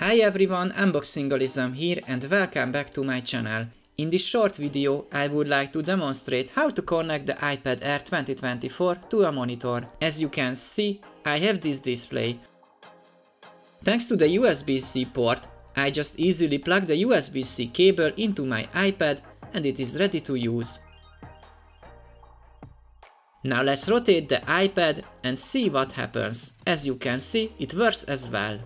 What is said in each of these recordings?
Hi everyone, Unboxingalism here and welcome back to my channel. In this short video, I would like to demonstrate how to connect the iPad Air 2024 to a monitor. As you can see, I have this display. Thanks to the USB-C port, I just easily plug the USB-C cable into my iPad and it is ready to use. Now let's rotate the iPad and see what happens. As you can see, it works as well.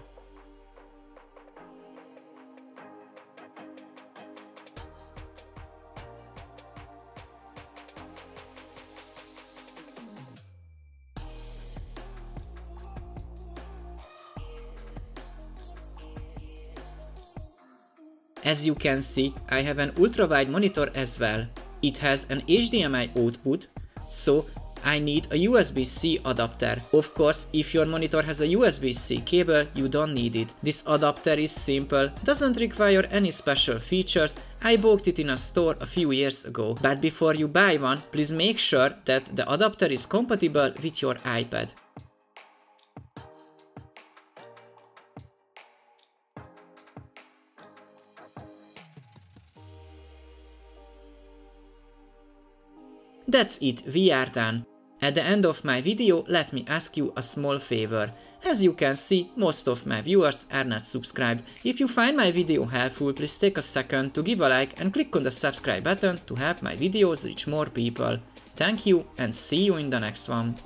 As you can see, I have an ultra-wide monitor as well. It has an HDMI output, so I need a USB-C adapter. Of course, if your monitor has a USB-C cable, you don't need it. This adapter is simple, doesn't require any special features, I bought it in a store a few years ago. But before you buy one, please make sure that the adapter is compatible with your iPad. That's it, we are done. At the end of my video, let me ask you a small favor. As you can see, most of my viewers are not subscribed. If you find my video helpful, please take a second to give a like and click on the subscribe button to help my videos reach more people. Thank you and see you in the next one.